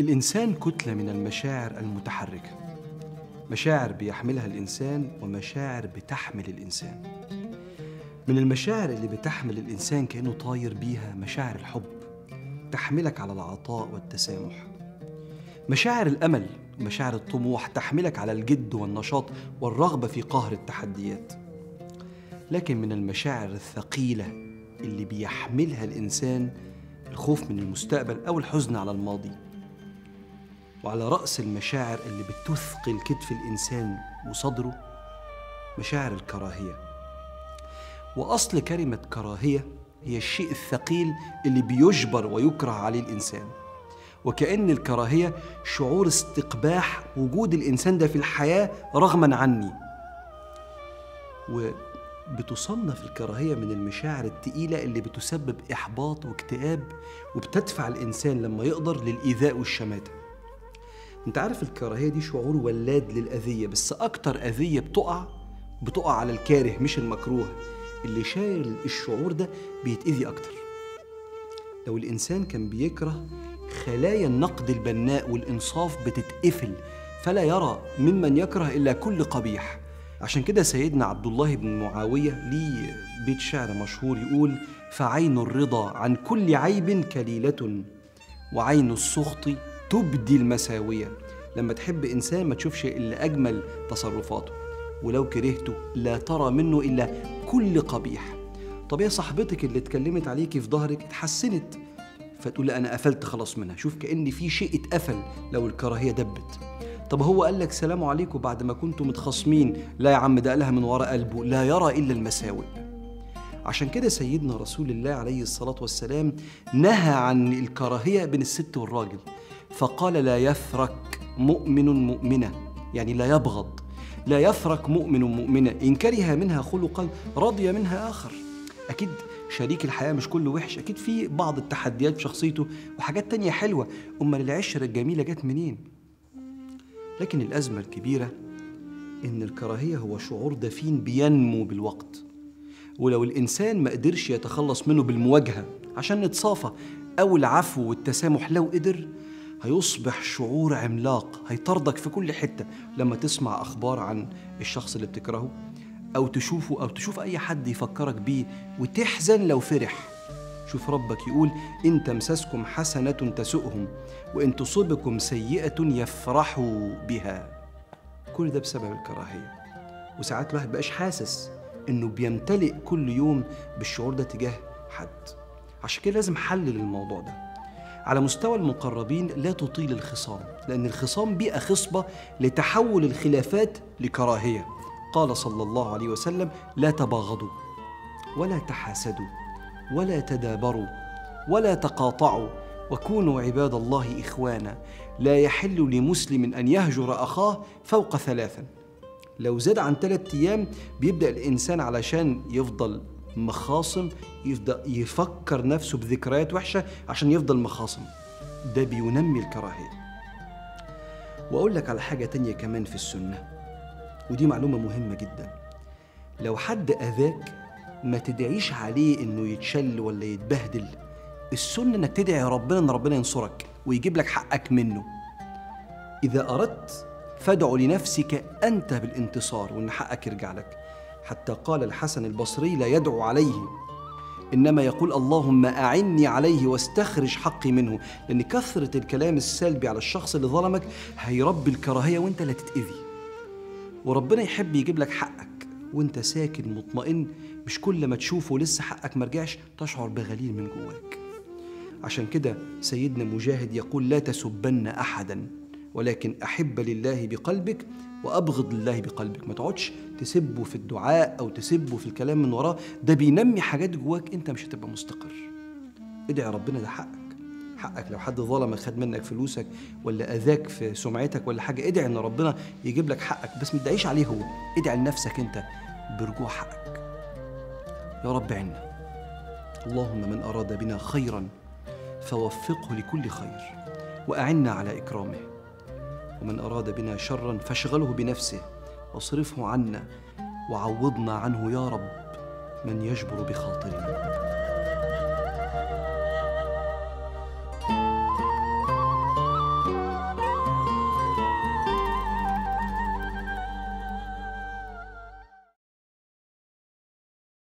الإنسان كتلة من المشاعر المتحركة. مشاعر بيحملها الإنسان ومشاعر بتحمل الإنسان. من المشاعر اللي بتحمل الإنسان كأنه طاير بيها مشاعر الحب. تحملك على العطاء والتسامح. مشاعر الأمل ومشاعر الطموح تحملك على الجد والنشاط والرغبة في قهر التحديات. لكن من المشاعر الثقيلة اللي بيحملها الإنسان الخوف من المستقبل أو الحزن على الماضي. وعلى رأس المشاعر اللي بتثقل كتف الإنسان وصدره مشاعر الكراهية. وأصل كلمة كراهية هي الشيء الثقيل اللي بيجبر ويكره عليه الإنسان. وكأن الكراهية شعور استقباح وجود الإنسان ده في الحياة رغما عني. وبتصنف الكراهية من المشاعر التقيلة اللي بتسبب إحباط واكتئاب وبتدفع الإنسان لما يقدر للإيذاء والشماتة. أنت عارف الكراهية دي شعور ولاد للأذية بس أكتر أذية بتقع بتقع على الكاره مش المكروه. اللي شايل الشعور ده بيتأذي أكتر. لو الإنسان كان بيكره خلايا النقد البناء والإنصاف بتتقفل فلا يرى ممن يكره إلا كل قبيح. عشان كده سيدنا عبد الله بن معاوية ليه بيت شعر مشهور يقول فعين الرضا عن كل عيب كليلة وعين السخط تبدي المساوية. لما تحب إنسان ما تشوفش إلا أجمل تصرفاته ولو كرهته لا ترى منه إلا كل قبيح. طب يا صاحبتك اللي اتكلمت عليكي في ظهرك اتحسنت فتقول لأ أنا قفلت خلاص منها. شوف كأن في شيء اتقفل لو الكراهية دبت. طب هو قال لك سلام عليكم بعد ما كنتوا متخاصمين لا يا عم ده قالها من وراء قلبه لا يرى إلا المساوئ. عشان كده سيدنا رسول الله عليه الصلاة والسلام نهى عن الكراهية بين الست والراجل فقال لا يفرك مؤمن مؤمنة يعني لا يبغض. لا يفرك مؤمن مؤمنة. إن كره منها خلقا رضي منها آخر. أكيد شريك الحياة مش كله وحش. أكيد في بعض التحديات في شخصيته وحاجات تانية حلوة. أمال العشرة الجميلة جت منين؟ لكن الأزمة الكبيرة إن الكراهية هو شعور دفين بينمو بالوقت. ولو الإنسان ما قدرش يتخلص منه بالمواجهة عشان نتصافى أو العفو والتسامح لو قدر هيصبح شعور عملاق هيطردك في كل حتة لما تسمع أخبار عن الشخص اللي بتكرهه أو تشوفه أو تشوف أي حد يفكرك بيه وتحزن لو فرح. شوف ربك يقول إن تمسسكم حسنة تسؤهم وإن تصبكم سيئة يفرحوا بها. كل ده بسبب الكراهية. وساعات الواحد بقاش حاسس إنه بيمتلئ كل يوم بالشعور ده تجاه حد. عشان كده لازم حل للموضوع ده. على مستوى المقربين لا تطيل الخصام لأن الخصام بيئة خصبة لتحول الخلافات لكراهية. قال صلى الله عليه وسلم لا تباغضوا ولا تحاسدوا ولا تدابروا ولا تقاطعوا وكونوا عباد الله إخوانا. لا يحل لمسلم أن يهجر أخاه فوق ثلاثا. لو زاد عن ثلاثة أيام بيبدأ الإنسان علشان يفضل مخاصم يبدأ يفكر نفسه بذكريات وحشة عشان يفضل مخاصم. ده بينمي الكراهية. وأقول لك على حاجة تانية كمان في السنة ودي معلومة مهمة جدا. لو حد أذاك ما تدعيش عليه إنه يتشل ولا يتبهدل السنة إنك تدعي ربنا إن ربنا ينصرك ويجيب لك حقك منه. إذا أردت فادع لنفسك أنت بالانتصار وإن حقك يرجع لك. حتى قال الحسن البصري لا يدعو عليه. إنما يقول اللهم أعني عليه واستخرج حقي منه لأن كثرة الكلام السلبي على الشخص اللي ظلمك هيربي الكراهية وأنت لا تتأذي. وربنا يحب يجيب لك حقك وأنت ساكن مطمئن مش كل ما تشوفه لسه حقك مرجعش تشعر بغليل من جواك. عشان كده سيدنا مجاهد يقول لا تسبن احدا. ولكن أحب لله بقلبك وأبغض لله بقلبك. ما تقعدش تسبه في الدعاء أو تسبه في الكلام من وراه. ده بينمي حاجات جواك أنت مش هتبقى مستقر. ادعي ربنا ده حقك. حقك. لو حد ظلمك خد منك فلوسك ولا أذاك في سمعتك ولا حاجة ادعي إن ربنا يجيب لك حقك. بس ما تدعيش عليه هو. ادعي لنفسك أنت برجوع حقك. يا رب عنا. اللهم من أراد بنا خيرا فوفقه لكل خير. وأعنا على إكرامه. ومن أراد بنا شرا فاشغله بنفسه واصرفه عنا وعوضنا عنه يا رب من يجبر بخاطرنا.